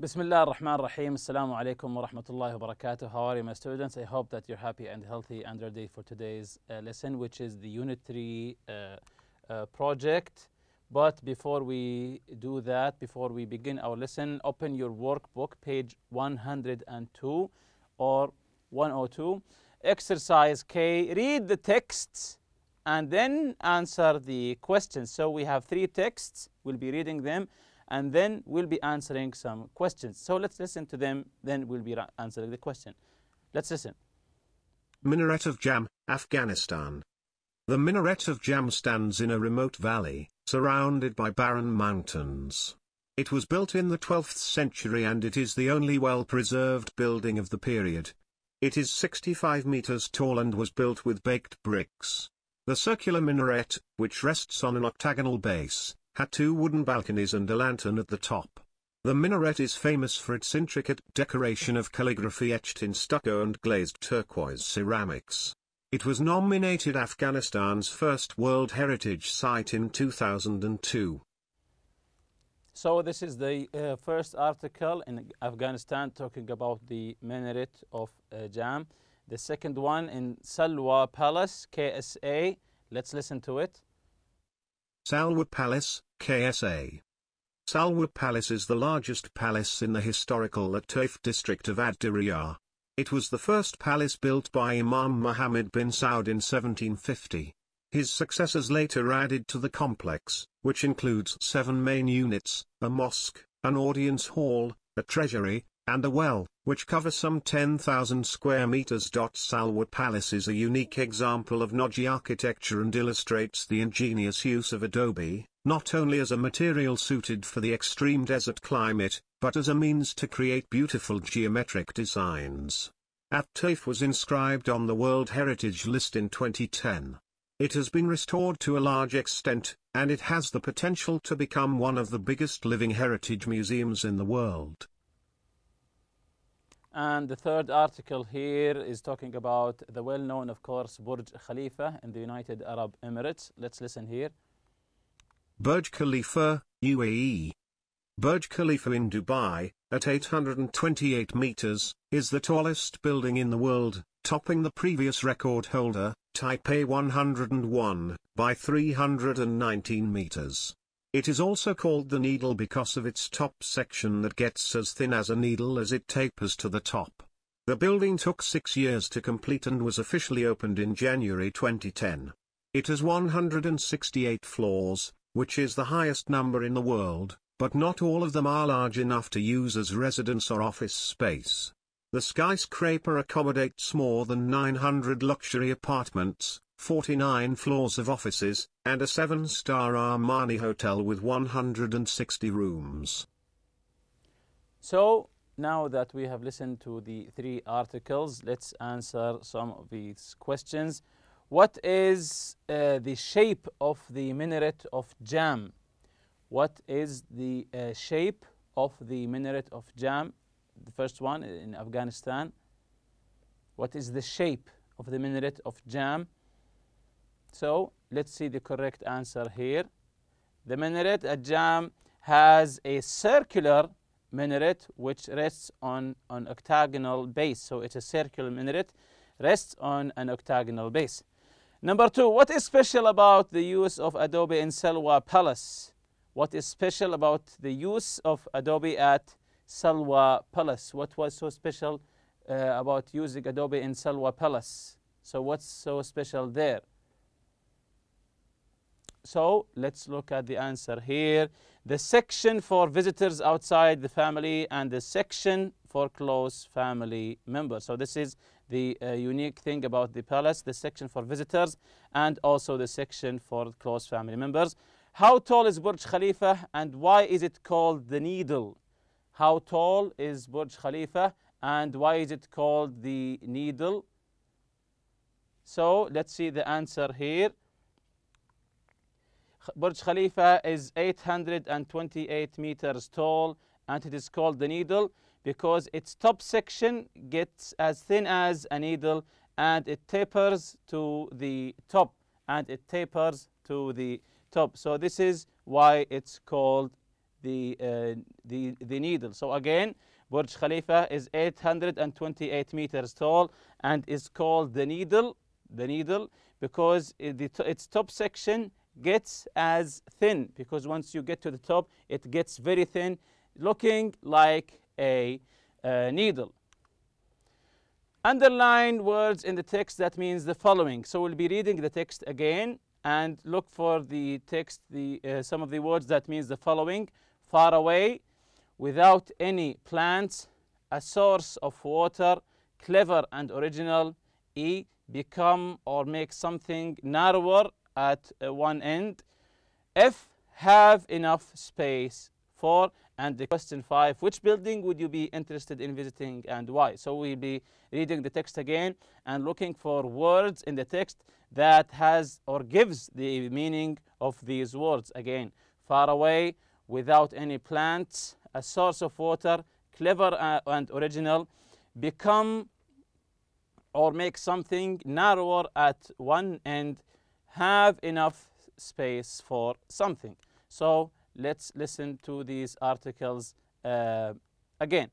Bismillah ar-Rahman ar-Rahim. Assalamu alaikum wa rahmatullahi wa barakatuh. How are you, my students? I hope that you're happy and healthy and ready for today's uh, lesson, which is the Unit 3 uh, uh, project. But before we do that, before we begin our lesson, open your workbook, page 102 or 102. Exercise K. Read the texts and then answer the questions. So we have three texts. We'll be reading them and then we'll be answering some questions. So let's listen to them, then we'll be answering the question. Let's listen. Minaret of Jam, Afghanistan. The minaret of Jam stands in a remote valley, surrounded by barren mountains. It was built in the 12th century and it is the only well-preserved building of the period. It is 65 meters tall and was built with baked bricks. The circular minaret, which rests on an octagonal base, had two wooden balconies and a lantern at the top. The minaret is famous for its intricate decoration of calligraphy etched in stucco and glazed turquoise ceramics. It was nominated Afghanistan's first World Heritage Site in 2002. So this is the uh, first article in Afghanistan talking about the minaret of uh, Jam. The second one in Salwa Palace, KSA. Let's listen to it. Salwa Palace, KSA. Salwa Palace is the largest palace in the historical At-Turaif district of Ad-Diriyah. It was the first palace built by Imam Muhammad bin Saud in 1750. His successors later added to the complex, which includes seven main units, a mosque, an audience hall, a treasury, and a well, which cover some 10,000 square meters. Salwa Palace is a unique example of Najdi architecture and illustrates the ingenious use of adobe, not only as a material suited for the extreme desert climate, but as a means to create beautiful geometric designs. At-Taif was inscribed on the World Heritage List in 2010. It has been restored to a large extent, and it has the potential to become one of the biggest living heritage museums in the world. And the third article here is talking about the well known, of course, Burj Khalifa in the United Arab Emirates. Let's listen here. Burj Khalifa, UAE. Burj Khalifa in Dubai, at 828 meters, is the tallest building in the world, topping the previous record holder, Taipei 101, by 319 meters. It is also called the needle because of its top section that gets as thin as a needle as it tapers to the top. The building took six years to complete and was officially opened in January 2010. It has 168 floors, which is the highest number in the world, but not all of them are large enough to use as residence or office space. The skyscraper accommodates more than 900 luxury apartments, 49 floors of offices, and a seven-star Armani hotel with 160 rooms. So, now that we have listened to the three articles, let's answer some of these questions. What is uh, the shape of the minaret of Jam? What is the uh, shape of the minaret of Jam? The first one in Afghanistan. What is the shape of the minaret of Jam? So let's see the correct answer here. The minaret at Jam has a circular minaret which rests on an octagonal base. So it's a circular minaret rests on an octagonal base. Number two, what is special about the use of Adobe in Salwa Palace? What is special about the use of Adobe at Salwa Palace? What was so special uh, about using Adobe in Salwa Palace? So what's so special there? So let's look at the answer here. The section for visitors outside the family and the section for close family members. So this is the uh, unique thing about the palace, the section for visitors and also the section for close family members. How tall is Burj Khalifa and why is it called the needle? How tall is Burj Khalifa and why is it called the needle? So let's see the answer here. Burj Khalifa is 828 meters tall and it is called the needle because its top section gets as thin as a needle and it tapers to the top and it tapers to the top. So this is why it's called the, uh, the, the needle. So again, Burj Khalifa is 828 meters tall and is called the needle, the needle, because it, the, its top section gets as thin because once you get to the top, it gets very thin, looking like a, a needle. Underline words in the text that means the following. So we'll be reading the text again and look for the text, the, uh, some of the words that means the following. Far away, without any plants, a source of water, clever and original. E, become or make something narrower at uh, one end. F, have enough space. for. And the question five, which building would you be interested in visiting and why? So we'll be reading the text again and looking for words in the text that has or gives the meaning of these words again. Far away, without any plants, a source of water, clever uh, and original, become or make something narrower at one end, have enough space for something. So let's listen to these articles uh, again.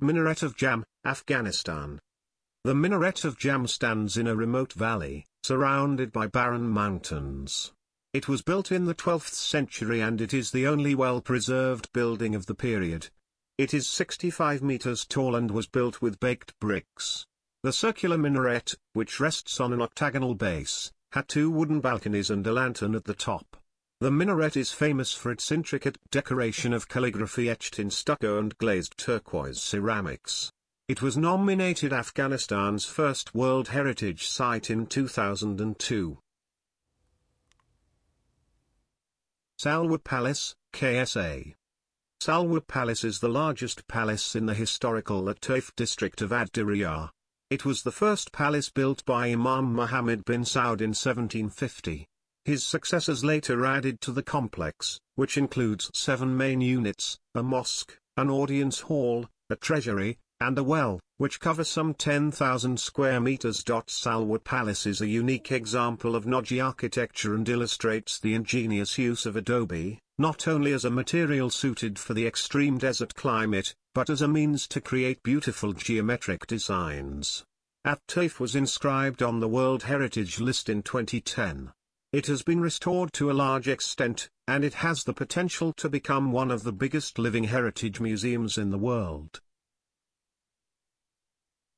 Minaret of Jam, Afghanistan. The minaret of Jam stands in a remote valley, surrounded by barren mountains. It was built in the 12th century and it is the only well-preserved building of the period. It is 65 meters tall and was built with baked bricks. The circular minaret, which rests on an octagonal base, had two wooden balconies and a lantern at the top. The minaret is famous for its intricate decoration of calligraphy etched in stucco and glazed turquoise ceramics. It was nominated Afghanistan's first World Heritage Site in 2002. Salwa Palace, KSA. Salwa Palace is the largest palace in the historical At-Turaif district of Ad Diriyah. It was the first palace built by Imam Muhammad bin Saud in 1750. His successors later added to the complex, which includes seven main units, a mosque, an audience hall, a treasury, and a well, which cover some 10,000 square meters. Salwa Palace is a unique example of Najdi architecture and illustrates the ingenious use of adobe, not only as a material suited for the extreme desert climate, but as a means to create beautiful geometric designs. At-Taif was inscribed on the World Heritage List in 2010. It has been restored to a large extent, and it has the potential to become one of the biggest living heritage museums in the world.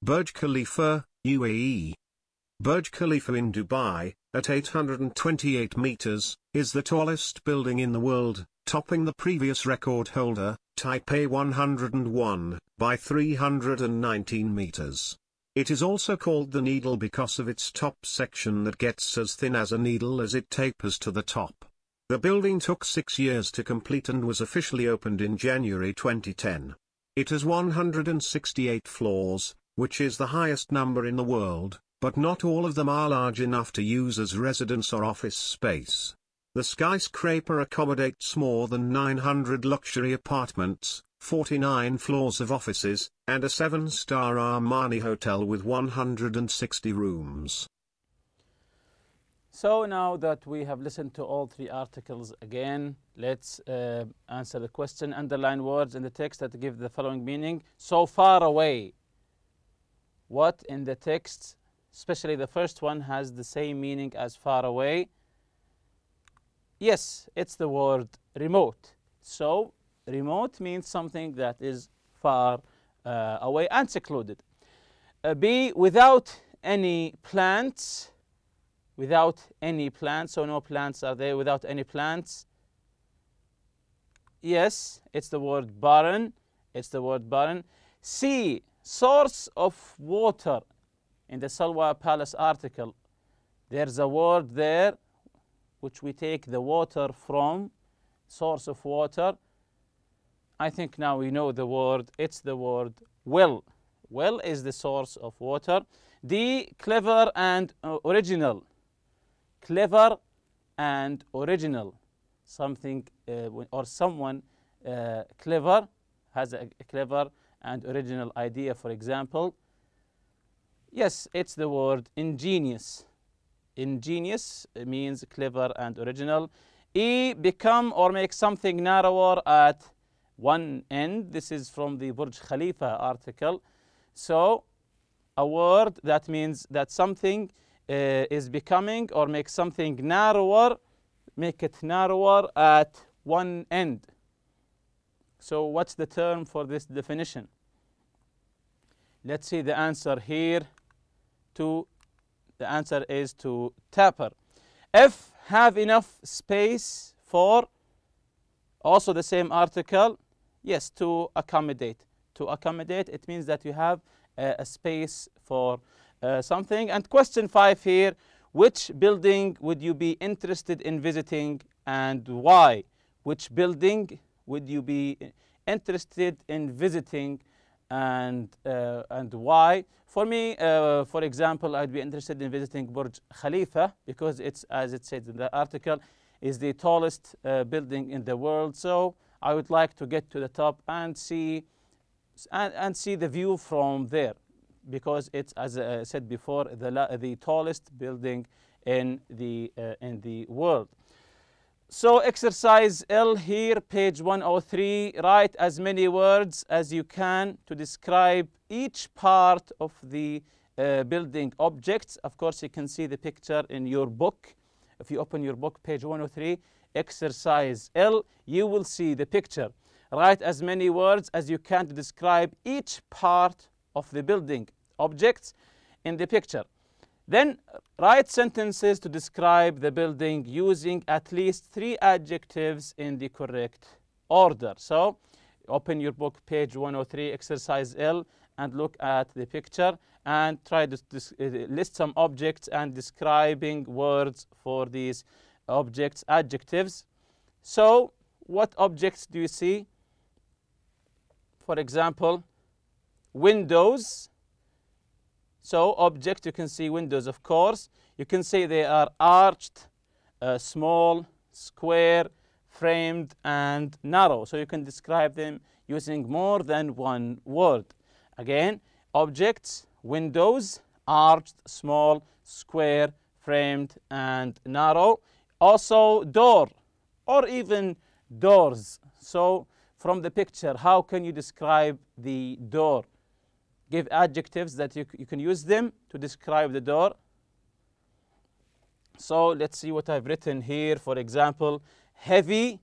Burj Khalifa, UAE. Burj Khalifa in Dubai, at 828 meters, is the tallest building in the world, topping the previous record holder, Taipei 101, by 319 meters. It is also called the needle because of its top section that gets as thin as a needle as it tapers to the top. The building took six years to complete and was officially opened in January 2010. It has 168 floors, which is the highest number in the world, but not all of them are large enough to use as residence or office space. The skyscraper accommodates more than 900 luxury apartments, 49 floors of offices, and a seven-star Armani hotel with 160 rooms. So now that we have listened to all three articles again, let's uh, answer the question. Underline words in the text that give the following meaning. So far away. What in the text, especially the first one, has the same meaning as far away? Yes, it's the word remote. So remote means something that is far uh, away and secluded. Uh, B, without any plants, without any plants, so no plants are there without any plants. Yes, it's the word barren, it's the word barren. C, source of water. In the Salwa Palace article, there's a word there which we take the water from, source of water. I think now we know the word, it's the word well. Well is the source of water. D, clever and uh, original. Clever and original. Something uh, or someone uh, clever has a clever and original idea, for example. Yes, it's the word ingenious. Ingenious means clever and original. E, become or make something narrower at one end. This is from the Burj Khalifa article. So, a word that means that something uh, is becoming or make something narrower, make it narrower at one end. So, what's the term for this definition? Let's see the answer here. To the answer is to taper. F have enough space for also the same article yes to accommodate to accommodate it means that you have uh, a space for uh, something and question 5 here which building would you be interested in visiting and why which building would you be interested in visiting and uh, and why? For me uh, for example i'd be interested in visiting burj khalifa because it's as it said in the article is the tallest uh, building in the world. So i would like to get to the top and see and, and see the view from there because it's as i said before the the tallest building in the uh, in the world so exercise L here, page 103, write as many words as you can to describe each part of the uh, building objects. Of course, you can see the picture in your book. If you open your book, page 103, exercise L, you will see the picture. Write as many words as you can to describe each part of the building objects in the picture. Then write sentences to describe the building using at least three adjectives in the correct order. So open your book, page 103, exercise L, and look at the picture and try to uh, list some objects and describing words for these objects, adjectives. So what objects do you see? For example, windows, so object, you can see windows, of course. You can say they are arched, uh, small, square, framed, and narrow. So you can describe them using more than one word. Again, objects, windows, arched, small, square, framed, and narrow. Also door, or even doors. So from the picture, how can you describe the door? Give adjectives that you, you can use them to describe the door. So let's see what I've written here. For example, heavy,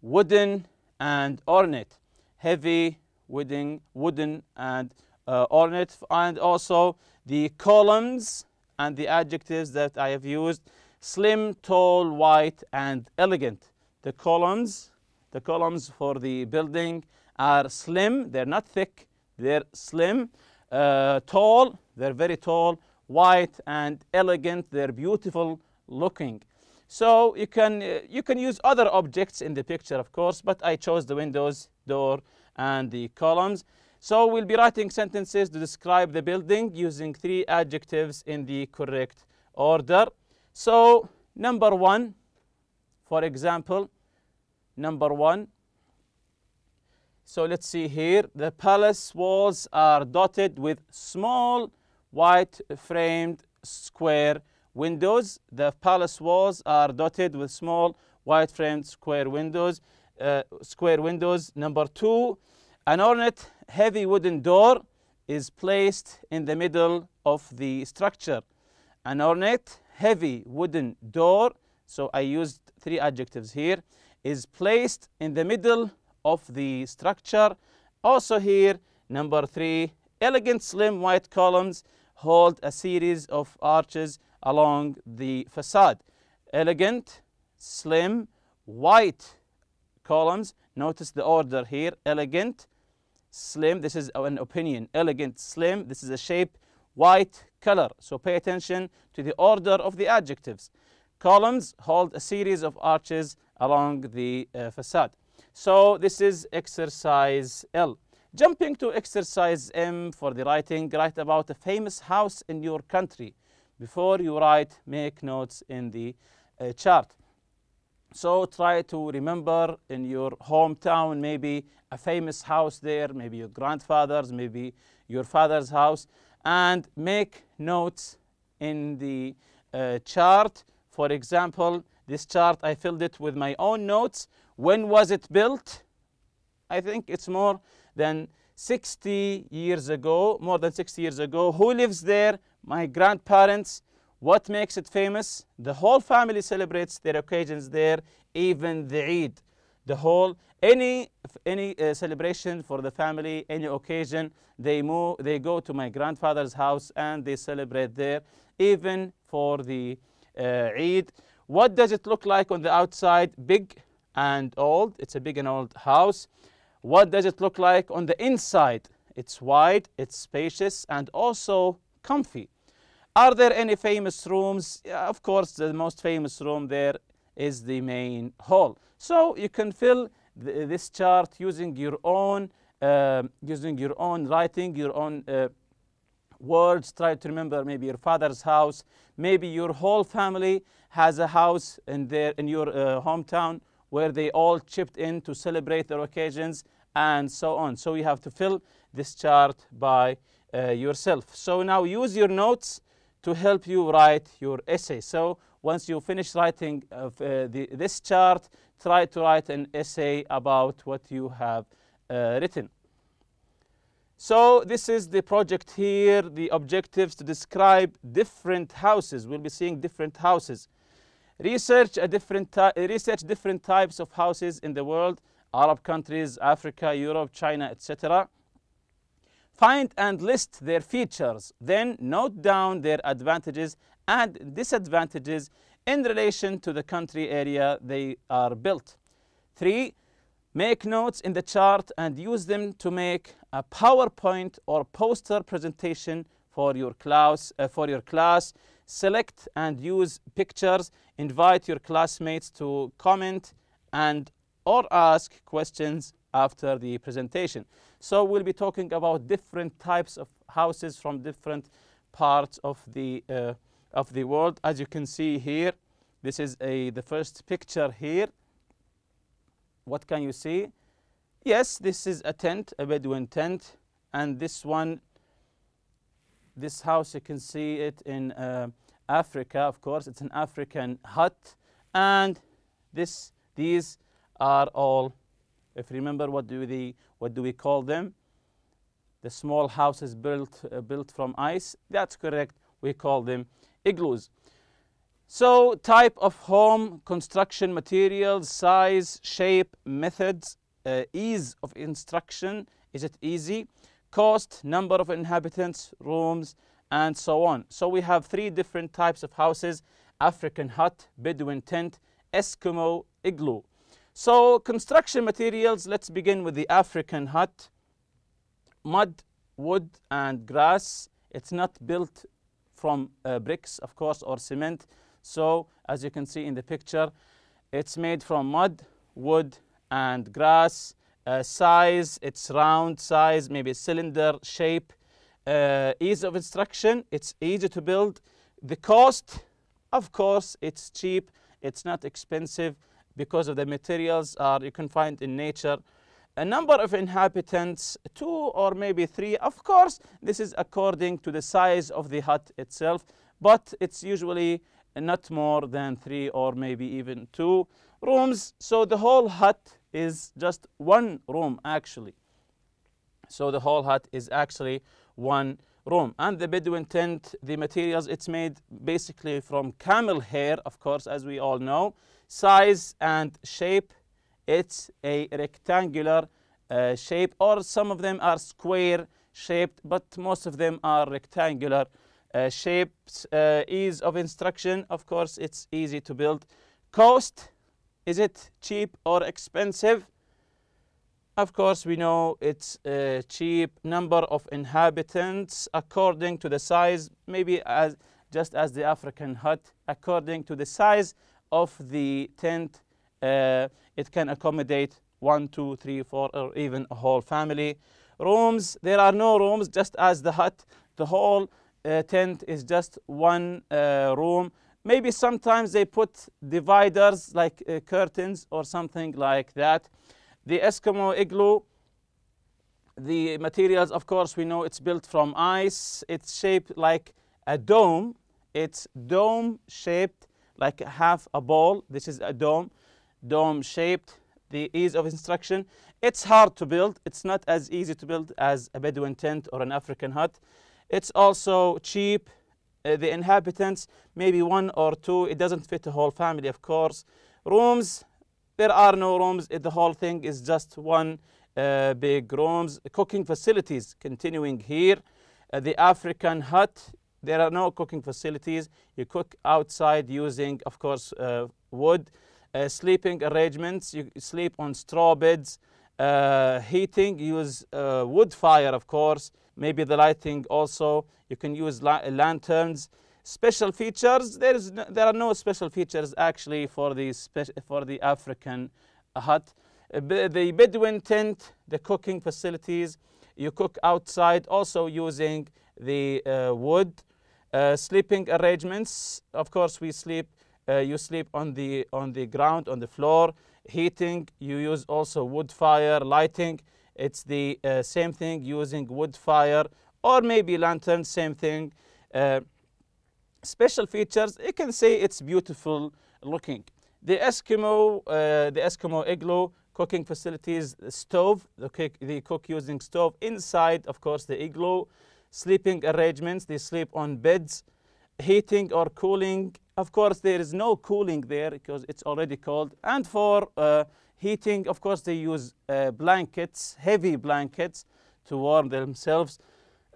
wooden, and ornate. Heavy, wooden, wooden, and uh, ornate, and also the columns and the adjectives that I have used: slim, tall, white, and elegant. The columns, the columns for the building are slim. They're not thick they're slim, uh, tall, they're very tall, white and elegant, they're beautiful looking. So you can, uh, you can use other objects in the picture, of course, but I chose the windows, door, and the columns. So we'll be writing sentences to describe the building using three adjectives in the correct order. So number one, for example, number one, so let's see here. The palace walls are dotted with small white framed square windows. The palace walls are dotted with small white framed square windows. Uh, square windows. Number two, an ornate heavy wooden door is placed in the middle of the structure. An ornate heavy wooden door, so I used three adjectives here, is placed in the middle of the structure. Also here, number three, elegant slim white columns hold a series of arches along the facade. Elegant, slim, white columns. Notice the order here. Elegant, slim. This is an opinion. Elegant, slim. This is a shape, white color. So pay attention to the order of the adjectives. Columns hold a series of arches along the uh, facade. So this is exercise L. Jumping to exercise M for the writing, write about a famous house in your country. Before you write, make notes in the uh, chart. So try to remember in your hometown, maybe a famous house there, maybe your grandfather's, maybe your father's house, and make notes in the uh, chart. For example, This chart, I filled it with my own notes. When was it built? I think it's more than 60 years ago, more than 60 years ago. Who lives there? My grandparents. What makes it famous? The whole family celebrates their occasions there, even the Eid. The whole, any, any uh, celebration for the family, any occasion, they, move, they go to my grandfather's house and they celebrate there, even for the uh, Eid. What does it look like on the outside? Big and old. It's a big and old house. What does it look like on the inside? It's wide, it's spacious, and also comfy. Are there any famous rooms? Yeah, of course, the most famous room there is the main hall. So you can fill th this chart using your own, uh, using your own writing, your own uh, words. Try to remember maybe your father's house, maybe your whole family has a house in there in your uh, hometown where they all chipped in to celebrate their occasions and so on. So you have to fill this chart by uh, yourself. So now use your notes to help you write your essay. So once you finish writing of, uh, the, this chart, try to write an essay about what you have uh, written. So this is the project here, the objectives to describe different houses. We'll be seeing different houses. Research, a different research different types of houses in the world, Arab countries, Africa, Europe, China, etc. Find and list their features. Then note down their advantages and disadvantages in relation to the country area they are built. Three, make notes in the chart and use them to make a PowerPoint or poster presentation for your class. Uh, for your class. Select and use pictures. Invite your classmates to comment and or ask questions after the presentation. So we'll be talking about different types of houses from different parts of the uh, of the world. As you can see here, this is a the first picture here. What can you see? Yes, this is a tent, a Bedouin tent, and this one, this house you can see it in uh, Africa. Of course, it's an African hut, and this these are all. If you remember, what do we what do we call them? The small houses built uh, built from ice. That's correct. We call them igloos. So type of home, construction materials, size, shape, methods, uh, ease of instruction, is it easy? Cost, number of inhabitants, rooms, and so on. So we have three different types of houses, African hut, Bedouin tent, Eskimo, igloo. So construction materials, let's begin with the African hut. Mud, wood, and grass. It's not built from uh, bricks, of course, or cement. So as you can see in the picture, it's made from mud, wood, and grass. Uh, size, it's round size, maybe cylinder shape. Uh, ease of instruction, it's easy to build. The cost, of course, it's cheap. It's not expensive because of the materials are you can find in nature. A number of inhabitants, two or maybe three. Of course, this is according to the size of the hut itself, but it's usually not more than three or maybe even two rooms. So the whole hut is just one room actually. So the whole hut is actually one room. And the Bedouin tent, the materials, it's made basically from camel hair, of course, as we all know. Size and shape, it's a rectangular uh, shape, or some of them are square shaped, but most of them are rectangular uh, shapes. Uh, ease of instruction, of course, it's easy to build. Cost, is it cheap or expensive? Of course, we know it's a cheap number of inhabitants according to the size, maybe as just as the African hut, according to the size of the tent, uh, it can accommodate one, two, three, four, or even a whole family. Rooms, there are no rooms, just as the hut. The whole uh, tent is just one uh, room. Maybe sometimes they put dividers like uh, curtains or something like that. The Eskimo igloo, the materials, of course, we know it's built from ice. It's shaped like a dome. It's dome shaped like half a ball. This is a dome, dome shaped. The ease of instruction. It's hard to build. It's not as easy to build as a Bedouin tent or an African hut. It's also cheap. Uh, the inhabitants, maybe one or two. It doesn't fit a whole family, of course. Rooms, there are no rooms. The whole thing is just one uh, big rooms. Cooking facilities, continuing here. Uh, the African hut, there are no cooking facilities. You cook outside using, of course, uh, wood. Uh, sleeping arrangements, you sleep on straw beds. Uh, heating, use uh, wood fire, of course. Maybe the lighting also. You can use la lanterns. Special features, there, is no, there are no special features actually for the, for the African hut. the Bedouin tent, the cooking facilities, you cook outside also using the wood. sleeping arrangements, of course, we sleep uh, you sleep on the on the ground on the floor heating you use also wood fire lighting it's the uh, same thing using wood fire or maybe lantern same thing uh, special features you can say it's beautiful looking the eskimo the eskimo igloo cooking facilities stove the cook, they cook using stove inside of course the igloo sleeping arrangements they sleep on beds heating or cooling of course, there is no cooling there because it's already cold. And for uh, heating, of course, they use uh, blankets, heavy blankets to warm themselves.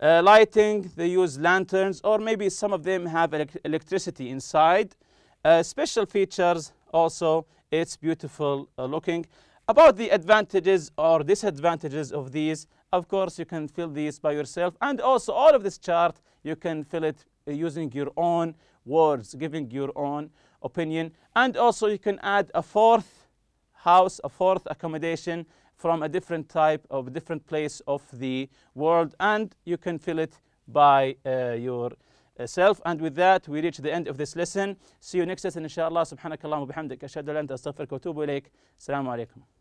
Uh, lighting, they use lanterns, or maybe some of them have elect electricity inside. Uh, special features also, it's beautiful uh, looking. About the advantages or disadvantages of these, of course, you can fill these by yourself. And also, all of this chart, you can fill it uh, using your own words, giving your own opinion. And also you can add a fourth house, a fourth accommodation from a different type of different place of the world and you can fill it by uh, yourself. And with that we reach the end of this lesson. See you next lesson inshallah. Subhanakallah wa bihamdik ashhadu an la ilaha illa anta astaghfiruka wa atubu ilaik assalamu alaikum